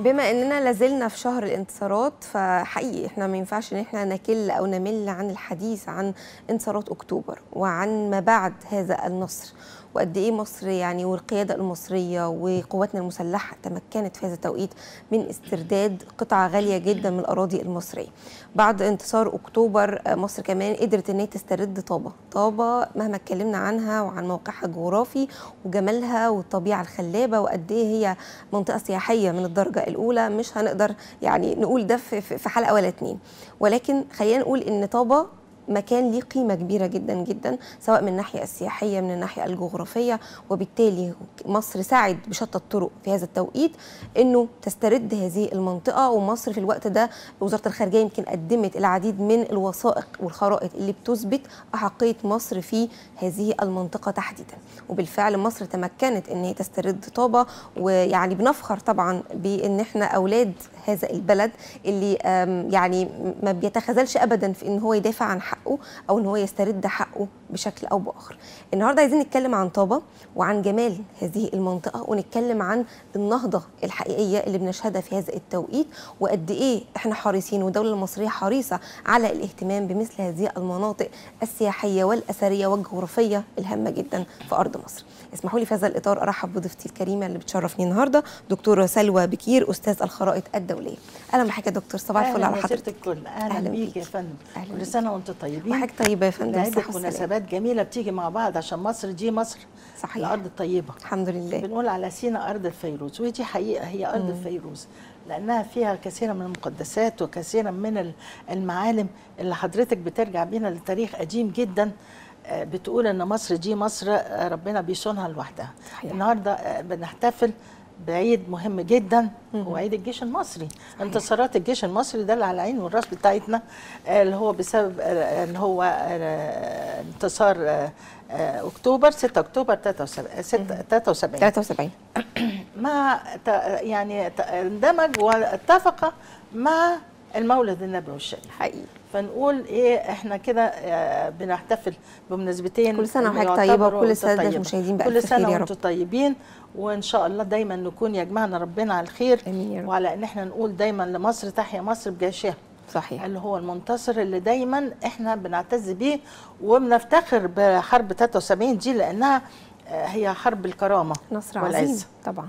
بما إننا لازلنا في شهر الانتصارات فحقيقي إحنا ما ينفعش إن إحنا نكل أو نمل عن الحديث عن انتصارات أكتوبر وعن ما بعد هذا النصر. وقد إيه مصر يعني والقيادة المصرية وقواتنا المسلحة تمكنت في هذا التوقيت من استرداد قطعة غالية جدا من الأراضي المصرية. بعد انتصار أكتوبر مصر كمان قدرت إن هي تسترد طابة، طابة مهما اتكلمنا عنها وعن موقعها الجغرافي وجمالها والطبيعة الخلابة وقد إيه هي منطقة سياحية من الدرجة الأولى مش هنقدر يعني نقول ده في حلقة ولا اتنين ولكن خلينا نقول إن طابة مكان ليه قيمة كبيرة جدا جدا سواء من الناحية السياحية من الناحية الجغرافية. وبالتالي مصر سعد بشتى الطرق في هذا التوقيت إنه تسترد هذه المنطقة. ومصر في الوقت ده وزارة الخارجية يمكن قدمت العديد من الوثائق والخرائط اللي بتثبت أحقية مصر في هذه المنطقة تحديدا. وبالفعل مصر تمكنت إن هي تسترد طابة. ويعني بنفخر طبعا بإن إحنا أولاد هذا البلد اللي يعني ما بيتخاذلش ابدا في إن هو يدافع عن حقه أو إن هو يسترد حقه بشكل أو بآخر. النهارده عايزين نتكلم عن طابة وعن جمال هذه المنطقة ونتكلم عن النهضة الحقيقية اللي بنشهدها في هذا التوقيت وقد إيه إحنا حريصين والدولة المصرية حريصة على الاهتمام بمثل هذه المناطق السياحية والأثرية والجغرافية الهامة جدا في أرض مصر. اسمحوا لي في هذا الإطار أرحب بضيفتي الكريمة اللي بتشرفني النهارده دكتورة سلوى بكير أستاذ الخرائط الدولية. أهلا بحضرتك يا دكتور صباح الفل على حضرتك. أهلا, بيك يا فندم كل سنة وأنتم طيبين وحضرتك طيبة يا فندم عندك مناسبات جميلة بتيجي مع بعض عشان مصر دي مصر صحيح. الأرض الطيبة. الحمد لله. بنقول على سينا أرض الفيروز ودي حقيقة هي أرض مم. الفيروز لأنها فيها كثيرا من المقدسات وكثيرا من المعالم اللي حضرتك بترجع بينا لتاريخ قديم جدا. بتقول إن مصر دي مصر ربنا بيصونها لوحدها. النهارده بنحتفل بعيد مهم جدا هو عيد الجيش المصري. صحيح. انتصارات الجيش المصري ده اللي على العين والرأس بتاعتنا اللي هو بسبب ان هو انتصار أكتوبر 6 أكتوبر 73 73 مع يعني اندمج واتفق مع المولد النبوي الشريف. حقيقي. فنقول إيه إحنا كده بنحتفل بمناسبتين كل سنة وحضرتك طيبة وكل الساده المشاهدين بألف كل سنة وأنتم طيبين وإن شاء الله دايما نكون يجمعنا ربنا على الخير. آمين يا رب. وعلى إن إحنا نقول دايما لمصر تحيا مصر بجيشها. صحيح. اللي هو المنتصر اللي دايما إحنا بنعتز بيه وبنفتخر بحرب 73 دي لأنها هي حرب الكرامة نصر والعز. عظيم. طبعا.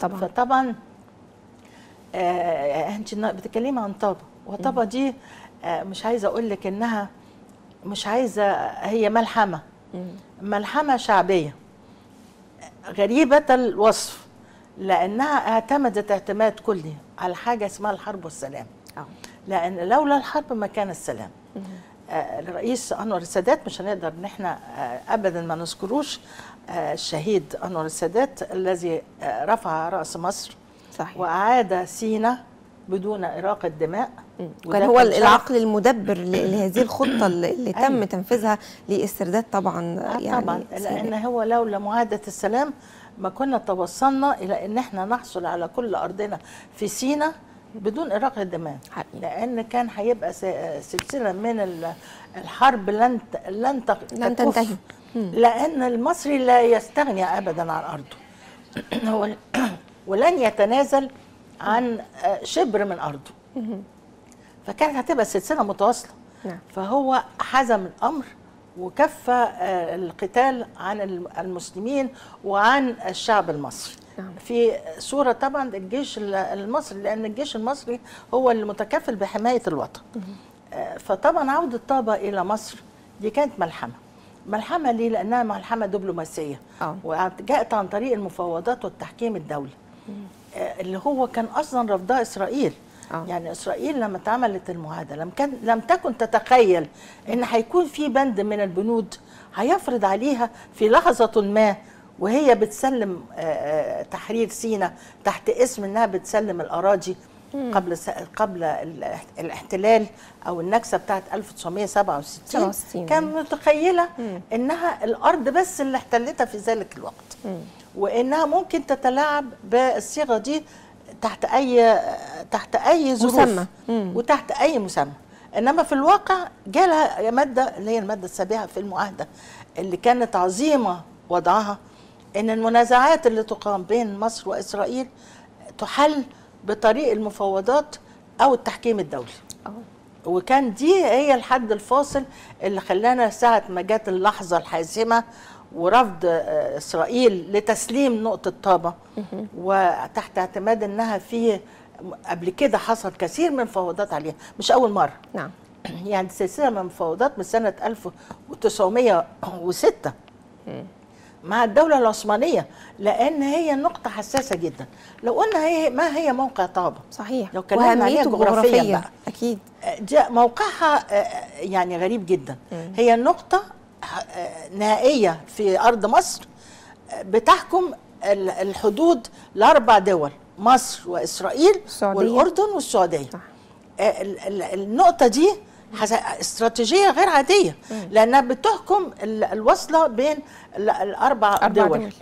طبعا. فطبعا آه أنت بتتكلمي عن طابة. وطابة دي آه مش عايزة أقول لك إنها مش عايزة هي ملحمة. ملحمة شعبية. غريبة الوصف لأنها اعتمدت اعتماد كلي على حاجة اسمها الحرب والسلام. أوه. لأن لولا الحرب ما كان السلام. آه الرئيس أنور السادات مش هنقدر إن إحنا آه ابدا ما نذكروش آه الشهيد أنور السادات الذي آه رفع رأس مصر صحيح. وأعاد سينا بدون إراقة دماء. كان هو العقل المدبر لهذه الخطة اللي تم أيوة. تنفيذها لاسترداد طبعا آه يعني طبعا. لأن هو لولا معاهده السلام ما كنا توصلنا إلى إن إحنا نحصل على كل أرضنا في سينا بدون إراقة دماء. لأن كان هيبقى سلسلة من الحرب لن لن لن تنتهي. لأن المصري لا يستغني ابدا عن أرضه. هو ولن يتنازل عن شبر من أرضه. فكانت هتبقى سلسلة متواصلة. نعم. فهو حزم الأمر وكف القتال عن المسلمين وعن الشعب المصري. نعم. في صورة طبعا الجيش المصري لأن الجيش المصري هو المتكفل بحماية الوطن. فطبعا عودة طابة إلى مصر دي كانت ملحمة. ملحمة ليه؟ لأنها ملحمة دبلوماسية. وجاءت عن طريق المفاوضات والتحكيم الدولي. اللي هو كان أصلا رفضها إسرائيل أوه. يعني إسرائيل لما اتعملت المعاهدة لم كان لم تكن تتخيل إن هيكون في بند من البنود هيفرض عليها في لحظة ما وهي بتسلم تحرير سينا تحت اسم إنها بتسلم الأراضي قبل قبل الاحتلال أو النكسة بتاعت 1967 67. كان متخيلة إنها الأرض بس اللي احتلتها في ذلك الوقت. وإنها ممكن تتلاعب بالصيغة دي تحت أي تحت أي ظروف. مسمى. وتحت أي مسمى. إنما في الواقع جالها مادة اللي هي المادة السابعة في المعاهدة اللي كانت عظيمة وضعها إن المنازعات اللي تقام بين مصر وإسرائيل تحل بطريق المفاوضات أو التحكيم الدولي. آه وكان دي هي الحد الفاصل اللي خلانا ساعة ما جت اللحظة الحاسمة ورفض آه، إسرائيل لتسليم نقطة طابة. وتحت اعتماد أنها في قبل كده حصل كثير من فوضات عليها مش أول مرة. نعم. يعني سلسلة من المفاوضات من سنة 1906 مع الدولة العثمانية لأن هي نقطة حساسة جدا. لو قلنا هي ما هي موقع طابة؟ صحيح. لو اتكلمنا عليها جغرافياً بقى. أكيد. موقعها آه، يعني غريب جدا. هي نقطة نهائية في أرض مصر بتحكم ال- الحدود لأربع دول مصر وإسرائيل السعودية. والأردن والسعودية صح. آه، ال- ال- النقطة دي استراتيجية غير عادية لأنها بتحكم ال- الوصلة بين ال- الأربع أربع دول, دول.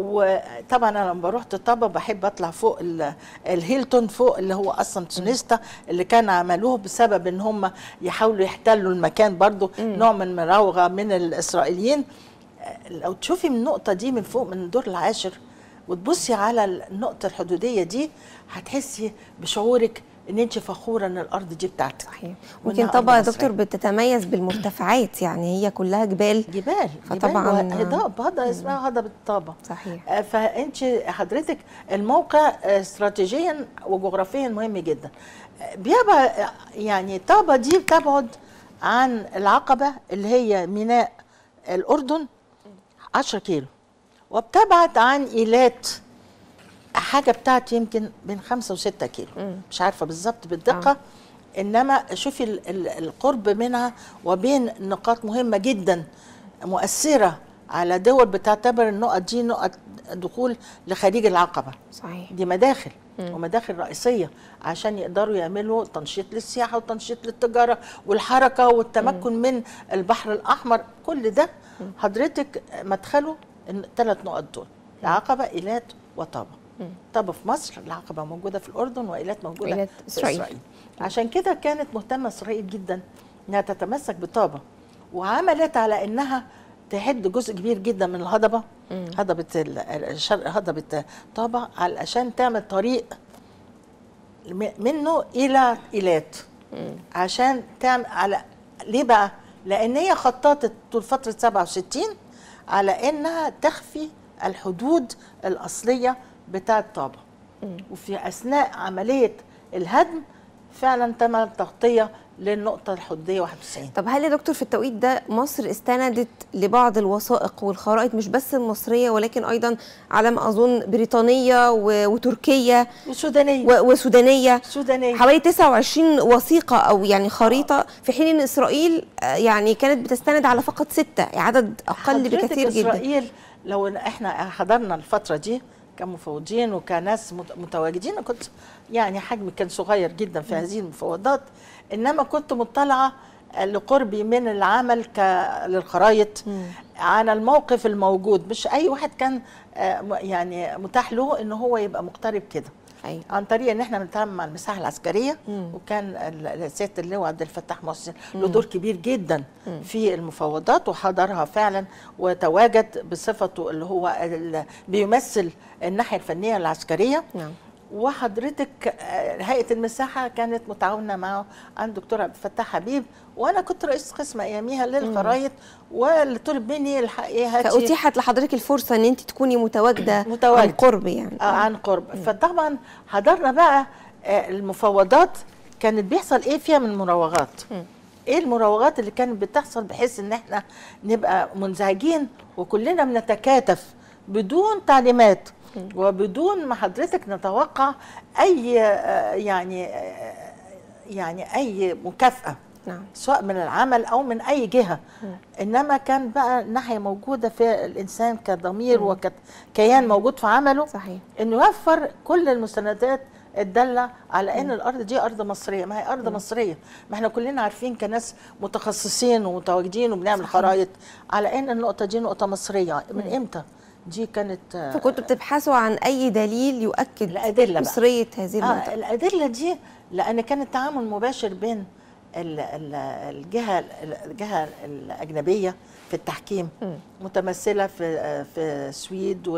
وطبعا أنا لما رحت طابا بحب أطلع فوق ال- الهيلتون فوق اللي هو أصلا سونيستا اللي كان عملوه بسبب إن هم يحاولوا يحتلوا المكان برضو نوع من المراوغه من الإسرائيليين. لو تشوفي من النقطة دي من فوق من الدور العاشر وتبصي على النقطة الحدودية دي هتحسي بشعورك ان انت فخورة إن الأرض دي بتاعتك. صحيح. ممكن طبعا يا. دكتور بتتميز بالمرتفعات يعني هي كلها جبال. جبال فطبعاً- وهضاب هذا اسمها هضبة طابا صحيح. آه، فأنت حضرتك الموقع آه، استراتيجيا وجغرافيا مهم جدا. آه، بيبقى يعني طابا دي بتبعد عن العقبة اللي هي ميناء الأردن 10 كيلو وبتبعد عن إيلات حاجة بتاعت يمكن بين خمسة وستة كيلو. مش عارفة بالظبط بالدقة. إنما شوفي ال- ال- القرب منها وبين نقاط مهمة جدا مؤثرة على دول بتعتبر النقط دي نقط دخول لخليج العقبة. صحيح. دي مداخل ومداخل رئيسية عشان يقدروا يعملوا تنشيط للسياحة وتنشيط للتجارة والحركة والتمكن من البحر الأحمر. كل ده حضرتك مدخله الثلاث نقط دول العقبة إيلات وطابا طابا في مصر العقبة موجودة في الأردن وايلات موجودة وإيلات في إسرائيل. إسرائيل عشان كده كانت مهتمة إسرائيل جدا إنها تتمسك بطابا وعملت على إنها تهد جزء كبير جدا من الهضبة هضبة ال- الشرق هضبة طابا علشان تعمل طريق منه إلى إيلات عشان تعمل على ليه بقى؟ لأن هي خططت طول فترة 67 على إنها تخفي الحدود الأصلية بتاعه طابا وفي أثناء عملية الهدم فعلا تم التغطيه للنقطة الحدوديه 91 طب هل يا دكتور في التوقيت ده مصر استندت لبعض الوثائق والخرائط مش بس المصرية ولكن أيضا على ما أظن بريطانية و- وتركية والسودانيه و- وسودانية. سودانية. حوالي 29 وثيقة أو يعني خريطة في حين إن إسرائيل آه، يعني كانت بتستند على فقط ستة عدد أقل بكثير جدا. إسرائيل لو إحنا حضرنا الفترة دي كمفوضين وكناس مت- متواجدين. كنت يعني حجمي كان صغير جدا في هذه المفاوضات. إنما كنت مطلعة لقربي من العمل ك- للخرايط. عن الموقف الموجود. مش أي واحد كان آه، يعني متاح له إن هو يبقى مقترب كده. أيوه عن طريق إن إحنا بنتعامل مع المساحة العسكرية وكان ال- ال- سياده اللواء عبد الفتاح محسن. له دور كبير جدا في المفاوضات وحضرها فعلا وتواجد بصفته اللي هو ال- بيمثل الناحية الفنية العسكرية. نعم. وحضرتك آه، هيئة المساحة كانت متعاونة معه عن دكتور عبد الفتاح حبيب وأنا كنت رئيس قسم أياميها للخرايط واللي طلب مني الحقيقة فأتيحت لحضرتك الفرصة إن أنت تكوني متواجدة متواجدة. عن قرب يعني. آه عن قرب. فطبعا حضرنا بقى آه، المفاوضات كانت بيحصل إيه فيها من مراوغات؟ إيه المراوغات اللي كانت بتحصل بحيث إن إحنا نبقى منزعجين وكلنا بنتكاتف بدون تعليمات؟ وبدون ما حضرتك نتوقع أي يعني يعني أي مكافأة نعم. سواء من العمل أو من أي جهة. إنما كان بقى ناحية موجودة في الإنسان كضمير وكيان موجود في عمله صحيح. إنه يوفر كل المستندات الدالة على إن الأرض دي أرض مصرية. ما هي أرض مصرية. ما إحنا كلنا عارفين كناس متخصصين ومتواجدين وبنعمل. خرائط على إن النقطة دي نقطة مصرية. من إمتى؟ دي كانت آه، فكنتوا بتبحثوا عن أي دليل يؤكد الأدلة بقى. مصريه هذه آه المنطقة. الأدلة دي لأن كان التعامل مباشر بين ال- ال- الجهة الجهة الأجنبية في التحكيم متمثلة في في السويد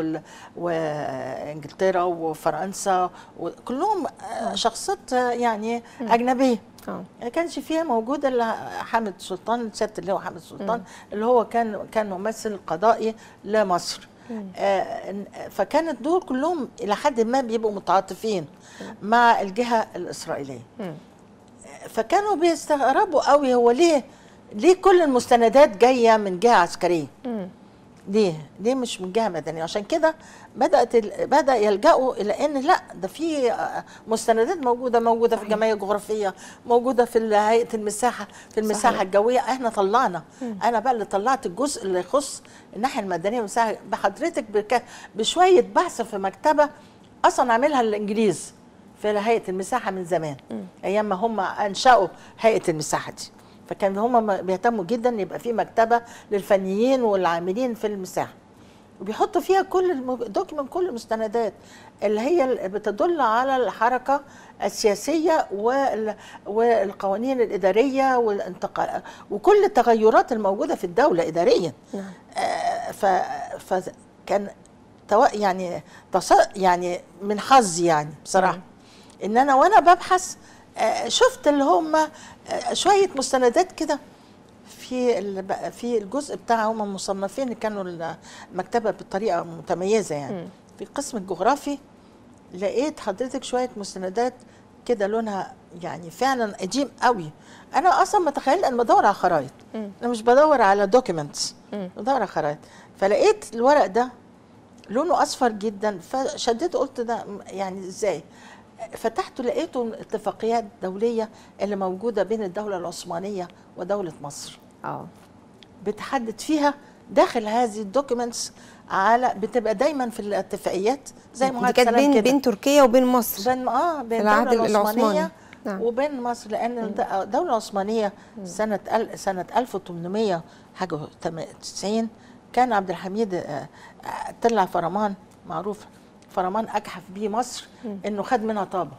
وإنجلترا وفرنسا وكلهم شخصيات يعني أجنبية. ما كانش فيها موجود إلا حامد سلطان سياده اللواء حامد سلطان اللي هو كان كان ممثل قضائي لمصر. آه فكانت دول كلهم إلى حد ما بيبقوا متعاطفين مع الجهة الإسرائيلية. فكانوا بيستغربوا قوي هو ليه ليه كل المستندات جاية من جهة عسكرية. ليه؟ ليه مش من جهه مدنيه؟ عشان كده بدأت ال... بدأ يلجأوا إلى إن لأ ده في مستندات موجودة موجودة في الجمعية الجغرافية موجودة في هيئة المساحة في المساحة صحيح. الجوية. إحنا طلعنا. أنا بقى اللي طلعت الجزء اللي يخص الناحية المدنية والمساحة. بحضرتك بك... بشوية بحث في مكتبة أصلا عاملها الإنجليز في هيئة المساحة من زمان. أيام ما هم أنشأوا هيئة المساحة دي. فكان هم بيهتموا جدا يبقى في مكتبة للفنيين والعاملين في المساحة. وبيحطوا فيها كل الدوكيمنت كل المستندات اللي هي بتدل على الحركة السياسية وال- والقوانين الإدارية والانتقال وكل التغيرات الموجودة في الدولة اداريا. نعم. آه، فكان يعني يعني من حظي يعني بصراحة. إن أنا وأنا ببحث آه، شفت اللي هم شوية مستندات كده في في الجزء بتاعهم هم مصنفين اللي كانوا المكتبة بطريقة متميزة يعني. في القسم الجغرافي لقيت حضرتك شوية مستندات كده لونها يعني فعلا قديم قوي أنا أصلا متخيل أنا بدور على خرايط. أنا مش بدور على documents مم. بدور على خرايط فلقيت الورق ده لونه أصفر جدا فشديته قلت ده يعني إزاي فتحته لقيته اتفاقيات دولية اللي موجودة بين الدولة العثمانية ودولة مصر. آه. بتحدد فيها داخل هذه ال documents على بتبقى دايما في الاتفاقيات زي معاهده كانت بين كده. بين تركيا وبين مصر. بين آه بين العهد العثماني. نعم. وبين مصر لأن الد- الدولة العثمانية سنة أل- سنة 1800 حاجة 90 كان عبد الحميد آه، آه، طلع فرمان معروف فرمان أجحف بيه مصر إنه خد منها طابة.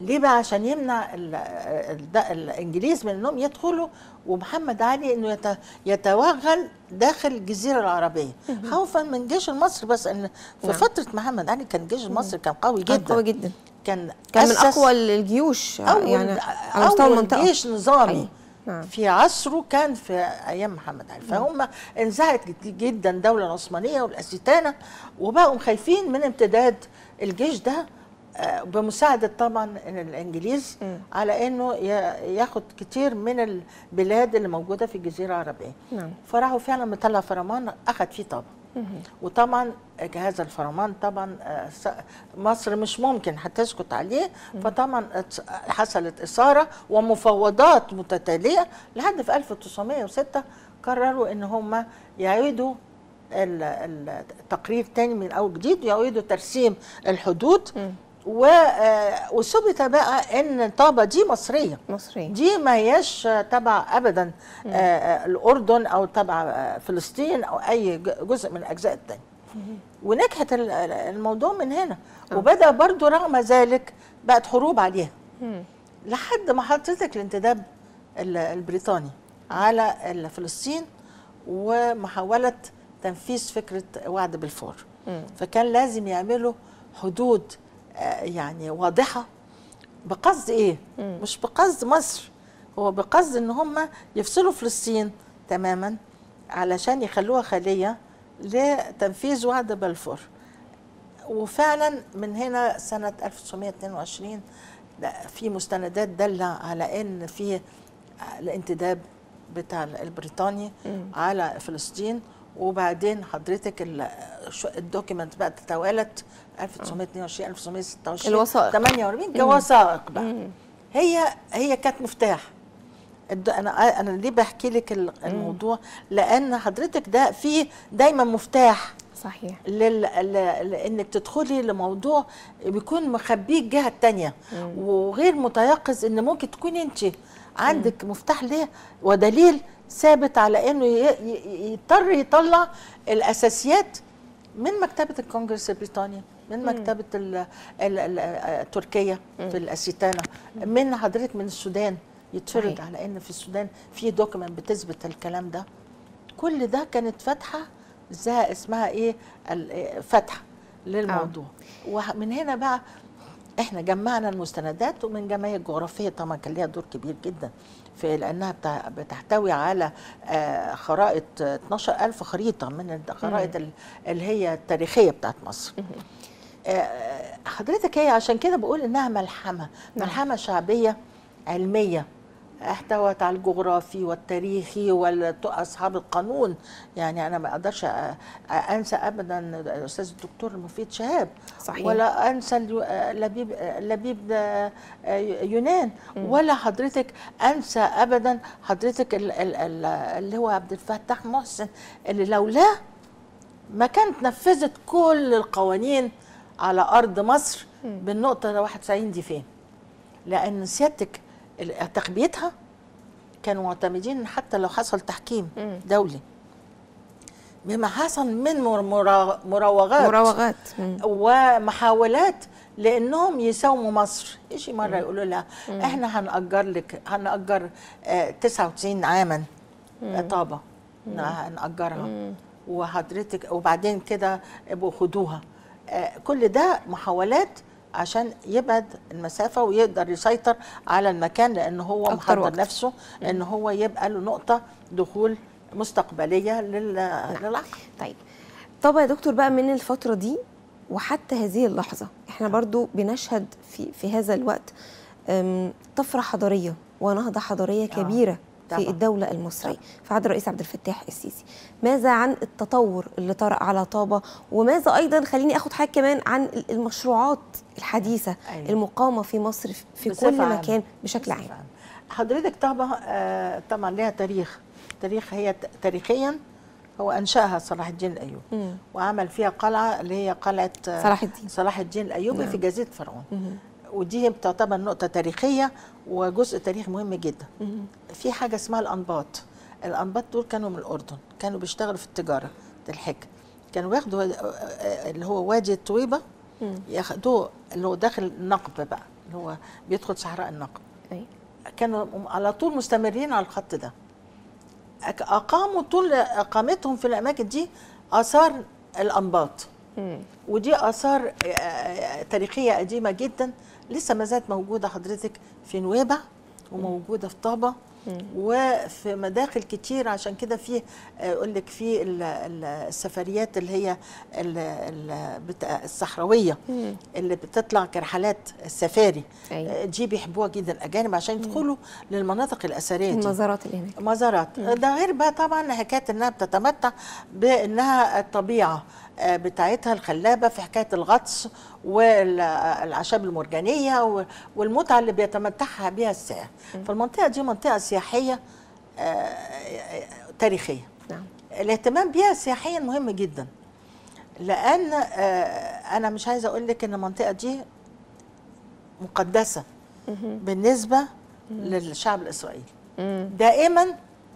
ليه بقى؟ عشان يمنع ال ال الإنجليز من إنهم يدخلوا ومحمد علي إنه يت- يتوغل داخل الجزيرة العربية. خوفا من جيش المصري بس إن في نعم. فترة محمد علي كان الجيش المصري كان قوي كان جدا. قوي جدا. كان كان من أقوى الجيوش أول يعني على مستوى المنطقة. جيش نظامي. أيوة. نعم. في عصره كان في أيام محمد علي. فهم انزعت جدا الدولة العثمانيه والاستانه وبقوا خايفين من امتداد الجيش ده آه، بمساعدة طبعا الإنجليز مم. على إنه ي- ياخد كتير من البلاد اللي موجودة في الجزيرة العربية. نعم. فراحوا فعلا مطلع فرمان أخذ فيه طبعا وطبعا هذا الفرمان طبعا آه، مصر مش ممكن هتسكت عليه. فطبعا حصلت إثارة ومفاوضات متتالية لحد في 1906 قرروا إن هم يعيدوا ال- ال- التقرير تاني من اول جديد ويعيدوا ترسيم الحدود. وثبت بقى إن طابة دي مصرية. مصري دي ما هياش تبع ابدا آه، آه، الأردن أو تبع آه، فلسطين أو أي جزء من الأجزاء الثانية ونجحت ال- ال- الموضوع من هنا. وبدأ برضو رغم ذلك بقت حروب عليها. مم. لحد ما حضرتك الانتداب ال- البريطاني على فلسطين ومحاوله تنفيذ فكرة وعد بالفور. مم. فكان لازم يعملوا حدود آه، يعني واضحة. بقصد إيه؟ مم. مش بقصد مصر. هو بقصد إن هم يفصلوا فلسطين تماما علشان يخلوها خليه لتنفيذ وعد بلفور. وفعلا من هنا سنة 1922 لا، في مستندات دالة على إن في الانتداب بتاع البريطاني. على فلسطين. وبعدين حضرتك الدوكيمنت بقى تتوالت؟ 1922 1926 الوثائق. 48 كوثائق بقى. مم. هي هي كانت مفتاح. أنا أنا ليه بحكي لك ال- الموضوع؟ لأن حضرتك ده فيه دايما مفتاح صحيح. لل... ل... لإنك تدخلي لموضوع بيكون مخبيه الجهه الثانية وغير متيقظ إن ممكن تكوني أنت عندك مفتاح ليه. ودليل ثابت على إنه. يضطر يطلع الأساسيات من مكتبة الكونجرس البريطاني من مكتبة ال... ال... ال... تركيا في الاستانه من حضرتك من السودان يتفرض. على إن في السودان في دوكيمنت بتثبت الكلام ده؟ كل ده كانت فاتحة زي اسمها إيه؟ فتحه للموضوع. ومن هنا بقى إحنا جمعنا المستندات ومن الجمعيه الجغرافية طبعا كان ليها دور كبير جدا. في لأنها بتحتوي على آه، خرائط آه، 12000 خريطة من الخرائط ال- اللي هي التاريخية بتاعت مصر. آه، حضرتك هي عشان كده بقول إنها ملحمة. نعم. ملحمة شعبية علمية. احتوت على الجغرافي والتاريخي واصحاب القانون. يعني أنا ما أقدرش أنسى ابدا الاستاذ الدكتور المفيد شهاب. صحيح. ولا أنسى لبيب لبيب يونان. ولا حضرتك أنسى ابدا حضرتك ال- ال- ال- اللي هو عبد الفتاح محسن اللي لولاه ما كانت نفذت كل القوانين على أرض مصر بالنقطة 91 دي فين لأن سيادتك تخبيتها كانوا معتمدين حتى لو حصل تحكيم. دولي. بما حصل من مر- مرا- مراوغات مراوغات. ومحاولات لأنهم يساوموا مصر. يجي مرة يقولوا لها إحنا هنأجر لك هنأجر آه 99 عاما آه، طابه ن- هنأجرها. وحضرتك وبعدين كده ابقوا خدوها. آه كل ده محاولات عشان يبعد المسافة ويقدر يسيطر على المكان لأن هو محضر وأكتر. نفسه إن هو يبقى له نقطة دخول مستقبلية لل- للعقل. طيب. طب يا دكتور بقى من الفترة دي وحتى هذه اللحظة إحنا برضو بنشهد في في هذا الوقت طفرة حضارية ونهضة حضارية كبيرة. في طبعاً. الدولة المصرية في عهد الرئيس عبد الفتاح السيسي ماذا عن التطور اللي طرأ على طابة وماذا أيضا خليني أخد حاجة كمان عن المشروعات الحديثة أيوة. المقامة في مصر في كل عامة. مكان بشكل عام. حضرتك طبعا آه، طبعا ليها تاريخ تاريخ هي تاريخيا هو أنشأها صلاح الدين الأيوبي مم. وعمل فيها قلعة اللي هي قلعة آه، صلاح الدين. صلاح الدين الأيوبي نعم. في جزيرة فرعون. ودي بتعتبر نقطة تاريخية وجزء تاريخ مهم جدا. في حاجة اسمها الأنباط الأنباط دول كانوا من الأردن كانوا بيشتغلوا في التجارة الحج كانوا بياخدوا آه، آه، اللي هو وادي الطويبة. ياخدوه اللي هو داخل النقب بقى اللي هو بيدخل صحراء النقب. كانوا على طول مستمرين على الخط ده أقاموا طول أقامتهم في الأماكن دي آثار الأنباط. ودي آثار آه، تاريخية قديمة جدا لسه ما زالت موجودة حضرتك في نويبع وموجودة في طابة وفي مداخل كتير عشان كده في أقول لك في ال- ال- السفريات اللي هي الصحراوية. اللي بتطلع كرحلات السفاري. أيوة. آه، دي بيحبوها جدا الأجانب عشان يدخلوا للمناطق الأثرية دي. المزارات اللي هناك. مزارات. ده غير بقى طبعا حكاية إنها بتتمتع بإنها الطبيعة. آه، بتاعتها الخلابة في حكاية الغطس والأعشاب المرجانية والمتعة اللي بيتمتعها بها السائح. فالمنطقة دي منطقة سياحية آه، تاريخية. نعم. الاهتمام بيها سياحيا مهم جدا لأن آه، أنا مش عايزة أقول لك إن المنطقة دي مقدسة بالنسبة للشعب الإسرائيلي. دائما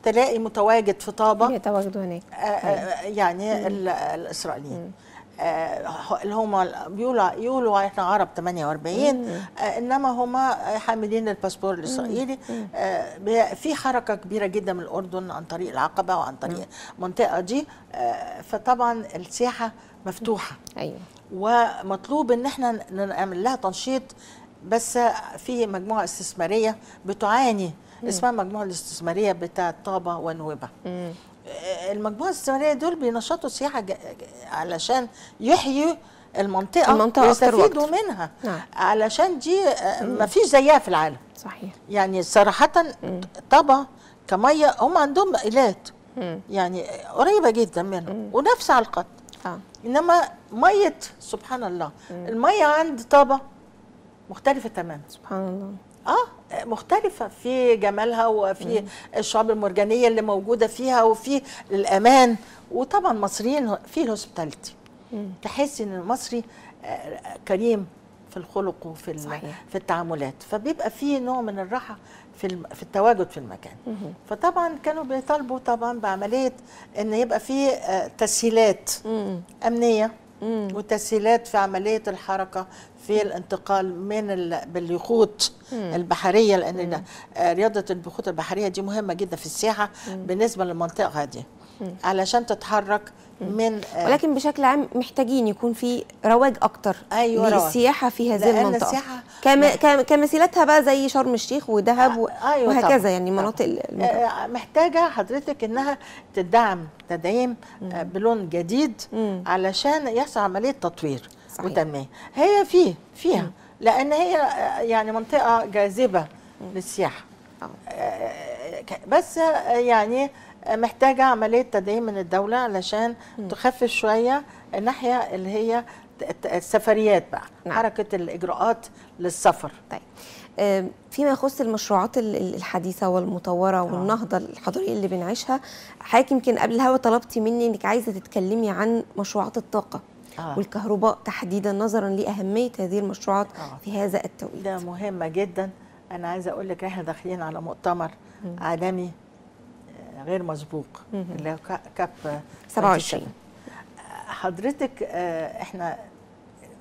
تلاقي متواجد في طابة. بيتواجدوا هناك. آه، آه، يعني ال- الإسرائيليين. آه، اللي هم بيقولوا يقولوا إحنا عرب 48 آه، إنما هم حاملين الباسبور الإسرائيلي. في حركة كبيرة جدا من الأردن عن طريق العقبة وعن طريق المنطقة دي. فطبعا السياحة مفتوحة. أيوه. ومطلوب إن إحنا نعمل لها تنشيط بس في مجموعة استثمارية بتعاني اسمها المجموعه الاستثمارية بتاعة طابة ونويبع مم. المجموعة الاستثمارية دول بينشطوا ج- علشان يحيوا المنطقة, المنطقة ويستفيدوا. منها. نعم. علشان دي ما فيش زيها في العالم. صحيح. يعني صراحة طابة كمية هم عندهم مائلات. مم. يعني قريبة جدا منهم. ونفس على الخط آه. إنما مية سبحان الله. المية عند طابة مختلفة تماما. سبحان الله. آه. مختلفة في جمالها وفي الشعاب المرجانية اللي موجودة فيها وفي الأمان. وطبعا مصريين في الهوسبيتاليتي تحس إن المصري آه، كريم في الخلق وفي صحيح. في التعاملات. فبيبقى في نوع من الراحة في في التواجد في المكان. فطبعا كانوا بيطالبوا طبعا بعملية إن يبقى في آه، تسهيلات مم. أمنية. وتسهيلات في عملية الحركة في الانتقال من ال- باليخوت البحرية لأن رياضة اليخوت البحرية دي مهمة جدا في السياحة بالنسبة للمنطقة دي. علشان تتحرك من آه، ولكن بشكل عام محتاجين يكون في رواج أكتر أيوة،. للسياحه في هذه لأن المنطقة السياحة- كم... كم... كمثيلاتها بقى زي شرم الشيخ ودهب. آه، أيوة وهكذا طبعاً، يعني مناطق. المنطقة. آه، محتاجة حضرتك إنها تدعم تدعيم بلون جديد مم. علشان يحصل عملية تطوير صحيح. وتنميه هي فيه فيها لأن هي يعني منطقة جاذبة للسياحة بس يعني محتاجة عملية تدعيم من الدولة علشان تخفف شوية الناحية اللي هي السفريات بقى نعم. حركة الإجراءات للسفر. طيب. آم، فيما يخص المشروعات ال- ال- الحديثة والمطورة والنهضة الحضاريه اللي بنعيشها حضرتك يمكن قبل الهوا طلبتي مني إنك عايزة تتكلمي عن مشروعات الطاقة آه. والكهرباء تحديدا نظرا لأهمية هذه المشروعات آه. في هذا التوقيت. ده مهمة جدا. أنا عايزة أقول لك إحنا داخلين على مؤتمر عالمي آه، غير مسبوق اللي هو كا- كاب آه، 27 حضرتك آه، إحنا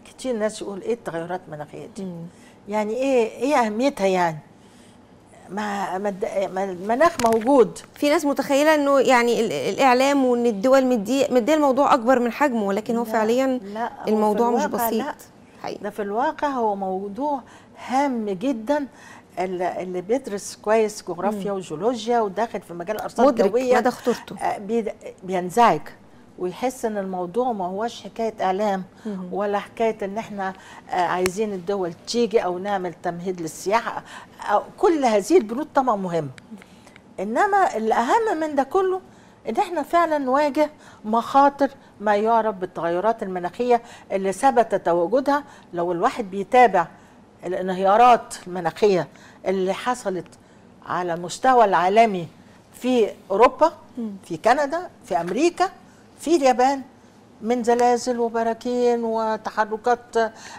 كتير ناس يقول إيه التغيرات المناخية دي؟ يعني إيه إيه أهميتها يعني؟ ما ما المناخ موجود. في ناس متخيلة إنه يعني ال- الإعلام وإن الدول مديه مدية الموضوع أكبر من حجمه ولكن هو لا، فعليا لا، هو الموضوع مش بسيط. لا. حقيقي. ده في الواقع هو موضوع هام جدا. اللي بيدرس كويس جغرافيا وجيولوجيا وداخل في مجال الأرصاد مدرك الجوية مدى خطورته. آه، بي- بينزعج ويحس إن الموضوع ما هوش حكاية اعلام ولا حكاية إن إحنا آه، عايزين الدول تيجي أو نعمل تمهيد للسياحة. أو كل هذه البنود طبعا مهمه إنما الأهم من ده كله إن إحنا فعلا نواجه مخاطر ما يعرف بالتغيرات المناخية اللي ثبت تواجدها لو الواحد بيتابع الانهيارات المناخية اللي حصلت على المستوى العالمي في أوروبا في كندا في أمريكا في اليابان من زلازل وبراكين وتحركات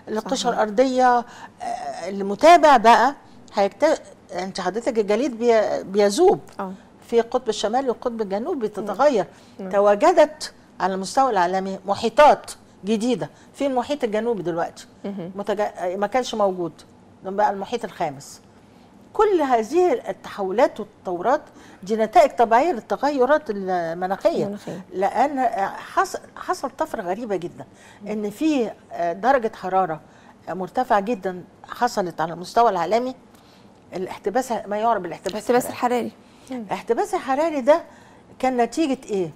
القشره الأرضية. آه، المتابع بقى هيكتشف أنت حضرتك الجليد بي- بيذوب آه. في القطب الشمالي والقطب الجنوبي بتتغير. تواجدت على المستوى العالمي محيطات. جديدة. في المحيط الجنوبي دلوقتي. متج... ما كانش موجود. بقى المحيط الخامس. كل هذه التحولات والتطورات دي نتائج طبيعية للتغيرات المناخية. لأن حصل حصل طفرة غريبة جدا. إن في درجة حرارة مرتفعة جدا حصلت على المستوى العالمي. الاحتباس ما يعرف بالاحتباس الاحتباس الحراري. الاحتباس الحراري ده كان نتيجة إيه؟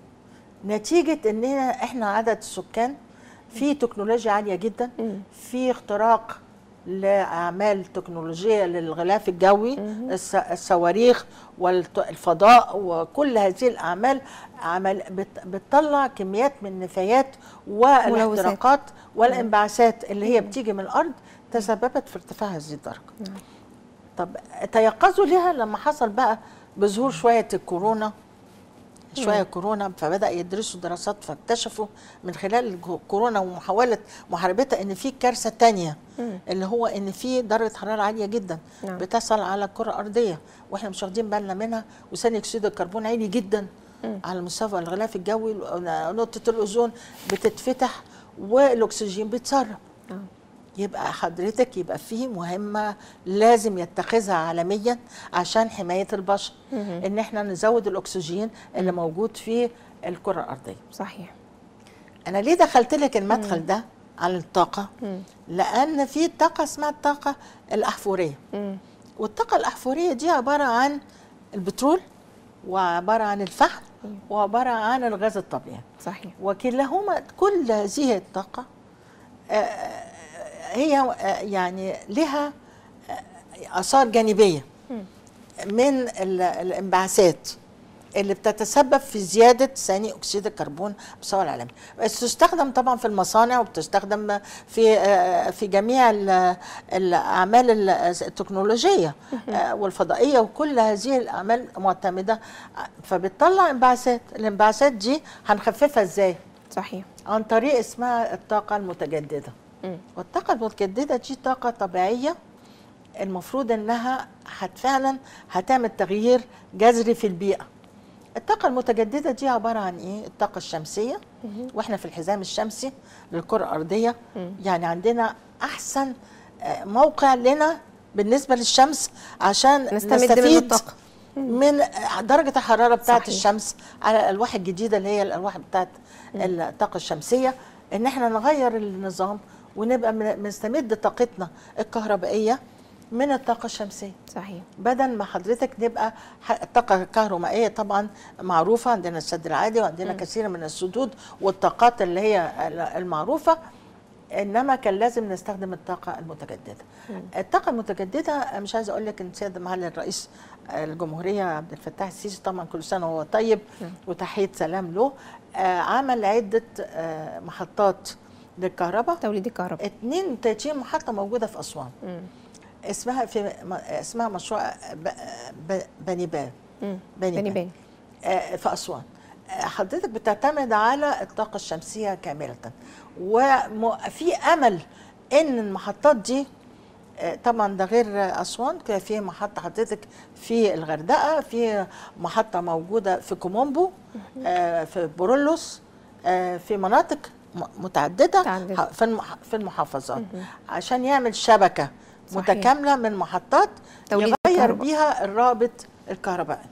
نتيجة ان إحنا عدد السكان في تكنولوجيا عالية جدا. في اختراق لأعمال تكنولوجية للغلاف الجوي الصواريخ والفضاء وكل هذه الأعمال عمل بت- بتطلع كميات من النفايات والاحتراقات والانبعاثات اللي هي بتيجي من الأرض تسببت في ارتفاع هذه الدرجة. طب تيقظوا ليها لما حصل بقى بظهور شوية الكورونا؟ شوية كورونا فبدأ يدرسوا دراسات فاكتشفوا من خلال كورونا ومحاولة محاربتها إن في كارثة تانية اللي هو إن في درجة حرارة عالية جدا نعم. بتصل على الكره الارضيه وإحنا مش واخدين بالنا منها وثاني أكسيد الكربون عالي جدا على مستوى الغلاف الجوي نقطة الأوزون بتتفتح والأكسجين بيتسرب آه. يبقى حضرتك يبقى في مهمة لازم يتخذها عالميا عشان حماية البشر إن إحنا نزود الأكسجين اللي موجود في الكرة الأرضية. صحيح. أنا ليه دخلت لك المدخل ده على الطاقة؟ لأن في طاقة اسمها الطاقة الأحفورية. مم. والطاقة الأحفورية دي عبارة عن البترول وعبارة عن الفحم وعبارة عن الغاز الطبيعي. صحيح. وكلاهما كل هذه الطاقة آه، هي آه، يعني لها آه، آثار جانبية من ال- الانبعاثات اللي بتتسبب في زيادة ثاني أكسيد الكربون بمستوى العالمي بس تستخدم طبعا في المصانع وبتستخدم في آه، في جميع ال- الأعمال ال- التكنولوجية آه، والفضائية وكل هذه الأعمال معتمدة فبتطلع انبعاثات الانبعاثات دي هنخففها إزاي؟ صحيح عن طريق اسمها الطاقة المتجددة مم. والطاقة المتجددة دي طاقة طبيعية. المفروض إنها هت فعلا هتعمل تغيير جذري في البيئة. الطاقة المتجددة دي عبارة عن إيه؟ الطاقة الشمسية. وإحنا في الحزام الشمسي للكرة الأرضية. يعني عندنا أحسن آه، موقع لنا بالنسبة للشمس عشان نستفيد. من درجة الحرارة بتاعت صحيح. الشمس على الألواح الجديدة اللي هي الألواح بتاعت الطاقة الشمسية. إن إحنا نغير النظام ونبقى بنستمد طاقتنا الكهربائية من الطاقة الشمسية. صحيح. بدل ما حضرتك نبقى الطاقة الكهرومائية طبعا معروفة عندنا السد العالي وعندنا كثير من السدود والطاقات اللي هي ال- المعروفة إنما كان لازم نستخدم الطاقة المتجددة. الطاقة المتجددة مش عايزة أقول لك إن سياده معالي الرئيس الجمهورية عبد الفتاح السيسي طبعا كل سنة وهو طيب وتحية سلام له آه، عمل عدة آه، محطات للكهرباء توليد الكهرباء. 32 محطة موجودة في أسوان. اسمها في اسمها مشروع بني بان مم. بني بني بان. آه، في أسوان. آه، حضرتك بتعتمد على الطاقة الشمسية كاملة. وفي أمل إن المحطات دي آه، طبعا ده غير أسوان كده في محطة حضرتك في الغردقة في محطة موجودة في كومومبو في بورولوس في مناطق متعددة في في المحافظات. عشان يعمل شبكة صحيح. متكاملة من محطات يغير الكهرباء. بيها الرابط الكهربائي.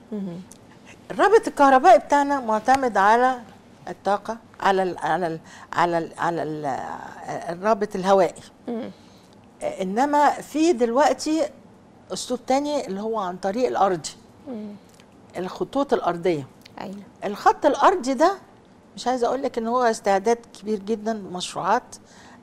الرابط الكهربائي بتاعنا معتمد على الطاقة على ال على ال على ال على ال الرابط الهوائي. إنما في دلوقتي أسلوب تاني اللي هو عن طريق الارضي الخطوط الأرضية. أيوه. الخط الأرضي ده مش عايزة أقول لك إن هو استعداد كبير جدا مشروعات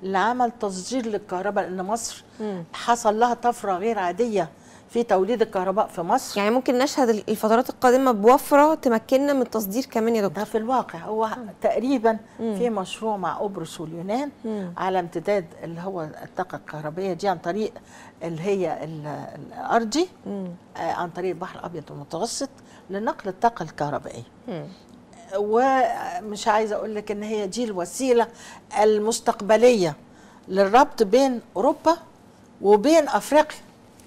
لعمل تصدير للكهرباء لأن مصر مم. حصل لها طفرة غير عادية في توليد الكهرباء في مصر يعني ممكن نشهد الفترات القادمة بوفرة تمكننا من التصدير كمان يا ده دكتور في الواقع هو تقريبا في مشروع مع قبرص واليونان مم. على امتداد اللي هو الطاقة الكهربائية دي عن طريق اللي هي ال- الارضي مم. آه، عن طريق البحر الأبيض المتوسط لنقل الطاقة الكهربائية مم. ومش عايزة أقول لك إن هي دي الوسيلة المستقبلية للربط بين أوروبا وبين أفريقيا.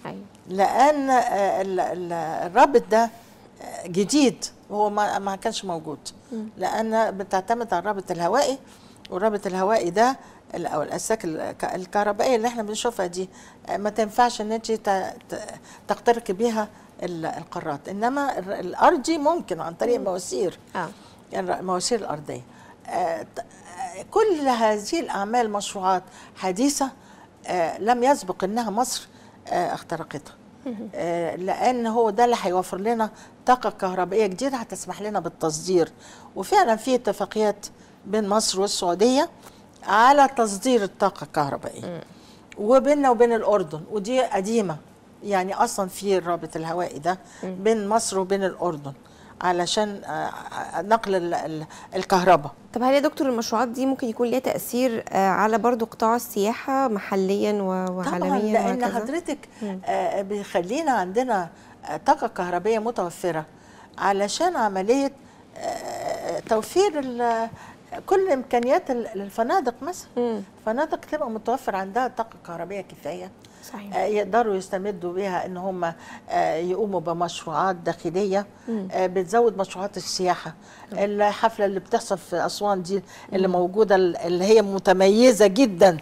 أيوه. لأن آه، ال- ال- الرابط ده آه، جديد. وهو ما ما كانش موجود. لأن بتعتمد على الرابط الهوائي والرابط الهوائي ده أو الاسلاك الك- الكهربائية اللي إحنا بنشوفها دي آه، ما تنفعش إن أنت ت- ت- تخترقي بيها ال- القارات. إنما الارضي ممكن عن طريق مواسير يعني المواسير الأرضية. آه، آه، كل هذه الأعمال مشروعات حديثة آه، لم يسبق أنها مصر اخترقتها. لأن هو ده اللي هيوفر لنا طاقة كهربائية جديدة هتسمح لنا بالتصدير. وفعلا في اتفاقيات بين مصر والسعودية على تصدير الطاقة الكهربائية. وبيننا وبين الأردن ودي قديمة. يعني أصلا في الرابط الهوائي ده بين مصر وبين الأردن. علشان آه، آه، نقل ال- ال- الكهرباء. طب هل يا دكتور المشروعات دي ممكن يكون ليها تأثير آه، على برضو قطاع السياحة محليا و- طبعا وعالميا لأن وهكذا؟ حضرتك بيخلينا عندنا طاقة كهربائية متوفرة. علشان عملية توفير كل إمكانيات ال- الفنادق مثلا. مم. فنادق تبقى متوفر عندها طاقة كهربائية كفاية. صحيح. آه، يقدروا يستمدوا بها إن هم آه، يقوموا بمشروعات داخلية. آه، بتزود مشروعات السياحة. الحفلة اللي بتحصل في أسوان دي اللي موجودة اللي هي متميزة جدا.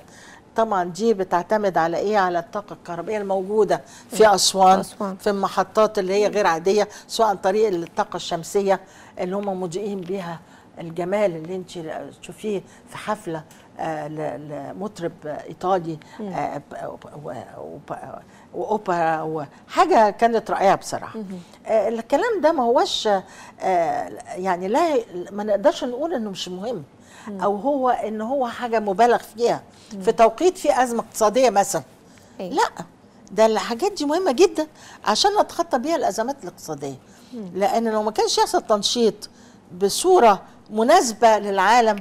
طبعا دي بتعتمد على إيه؟ على الطاقة الكهربائية الموجودة في أسوان أسوان. في المحطات اللي هي غير عادية سواء عن طريق الطاقة الشمسية اللي هم مضيئين بيها. الجمال اللي انت تشوفيه في حفلة آه، لمطرب إيطالي آه، وأوبرا وحاجة كانت رائعة بصراحة. آه، الكلام ده ما هوش يعني لا ما نقدرش نقول إنه مش مهم أو هو إن هو حاجة مبالغ فيها. في توقيت في أزمة اقتصادية مثلا. أيوة. لا ده الحاجات دي مهمة جدا عشان نتخطى بيها الأزمات الاقتصادية. لأن لو ما كانش يحصل تنشيط بصورة مناسبة للعالم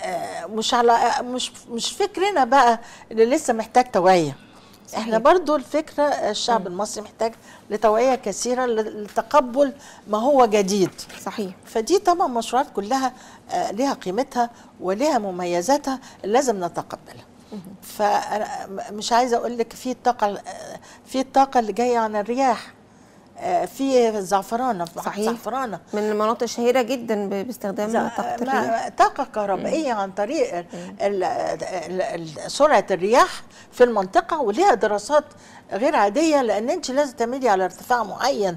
آه، مش على مش مش فكرنا بقى اللي لسه محتاج توعية. إحنا برضو الفكرة الشعب المصري محتاج لتوعية كثيرة لتقبل ما هو جديد. صحيح. فدي طبعا مشروعات كلها آه، ليها قيمتها وليها مميزاتها لازم نتقبلها. فأنا م- مش عايزة أقول لك في الطاقة ال- آه، في الطاقة اللي جاية عن الرياح. آه، في محطة صحيح. زعفرانة. من المناطق الشهيرة جدا باستخدام طاقة الريح ما- طاقة كهربائية عن طريق سرعة الرياح في المنطقة وليها دراسات غير عادية لأن أنت لازم تعملي على ارتفاع معين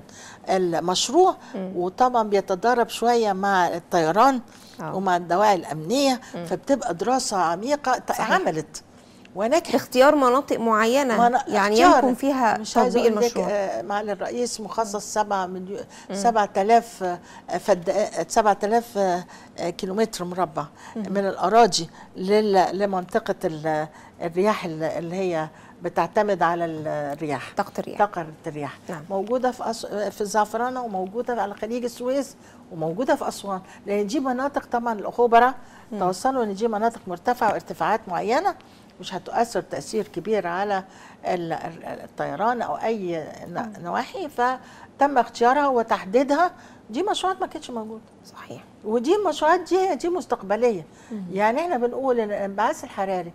المشروع وطبعا بيتضارب شوية مع الطيران آه. ومع الدواعي الأمنية فبتبقى دراسة عميقة ت- صحيح. عملت ونجحت اختيار مناطق معينة. يعني. يمكن فيها تطبيق المشروع. آه، معالي الرئيس مخصص 7 مليون 7000 آه، فد 7000 آه، آه، كيلومتر مربع من الأراضي لل- لمنطقة ال- الرياح ال- اللي هي بتعتمد على الرياح. طاقة الرياح. طاقة الرياح. نعم. موجودة في أس... في الزعفرانة وموجودة على خليج السويس وموجودة في أسوان. لأن دي مناطق طبعا الخبراء توصلوا إن دي مناطق مرتفعة وارتفاعات معينة. مش هتؤثر تأثير كبير على ال- ال- الطيران أو أي ن- نواحي فتم اختيارها وتحديدها. دي مشروعات ما كانتش موجودة. صحيح. ودي المشروعات دي دي مستقبلية. يعني إحنا بنقول إن الانبعاث الحراري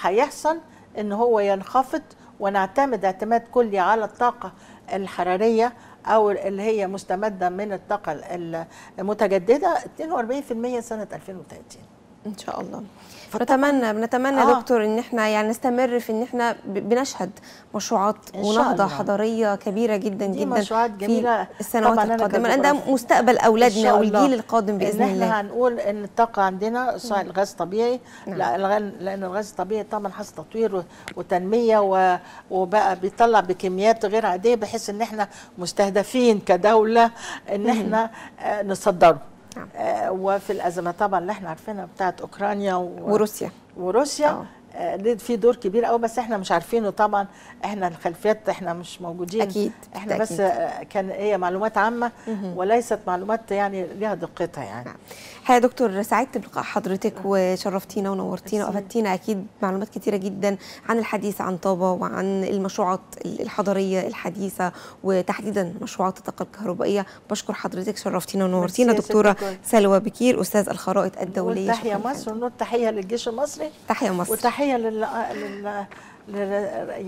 هيحصل إن هو ينخفض ونعتمد اعتماد كلي على الطاقة الحرارية أو اللي هي مستمدة من الطاقة ال- المتجددة 42% سنة 2030 إن شاء الله. فطبعاً- نتمنى بنتمنى آه. دكتور إن إحنا يعني نستمر في إن إحنا بنشهد مشروعات إن ونهضة الله. حضارية كبيرة جدا دي جدا مشروعات جميلة. في السنوات القادمة لأن ده. مستقبل إن أولادنا. والجيل القادم بإذن ان الله إحنا هنقول إن الطاقة عندنا سواء الغاز طبيعي نعم. لأن الغاز الطبيعي طبعا حصل تطوير وتنمية وبقى بيطلع بكميات غير عادية بحيث إن إحنا مستهدفين كدولة إن إحنا آه، نصدره نعم. آه، وفي الأزمة طبعا اللي إحنا عارفينها بتاعت أوكرانيا و- وروسيا. وروسيا. آه. آه، في دور كبير قوي بس إحنا مش عارفينه طبعا. إحنا الخلفيات إحنا مش موجودين. أكيد، إحنا بس بالتأكيد. آه، كان هي معلومات عامة وليست معلومات يعني ليها دقتها يعني. نعم. الحقيقة يا دكتور سعدت بلقاء حضرتك وشرفتينا ونورتينا. وأفدتينا. أكيد معلومات كتيرة جدا عن الحديث عن طابة وعن المشروعات الحضاريه الحديثة وتحديدا مشروعات الطاقة الكهربائية. بشكر حضرتك شرفتينا ونورتينا. دكتورة. سلوى بكير أستاذ الخرائط الدولية. شكراً مصر ونقول تحية للجيش المصري. تحية مصر. وتحية لل... لل... لل...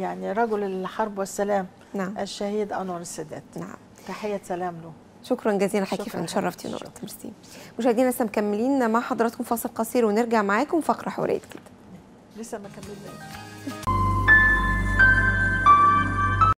يعني رجل الحرب والسلام نعم. الشهيد أنور السادات. نعم. تحية سلام له. شكرا جزيلا حكي فن شرفتي ونورت ميرسي مشاهدينا لسه مكملين مع حضراتكم فاصل قصير ونرجع معاكم فقرة حوارية جديدة. لسه ما كملناش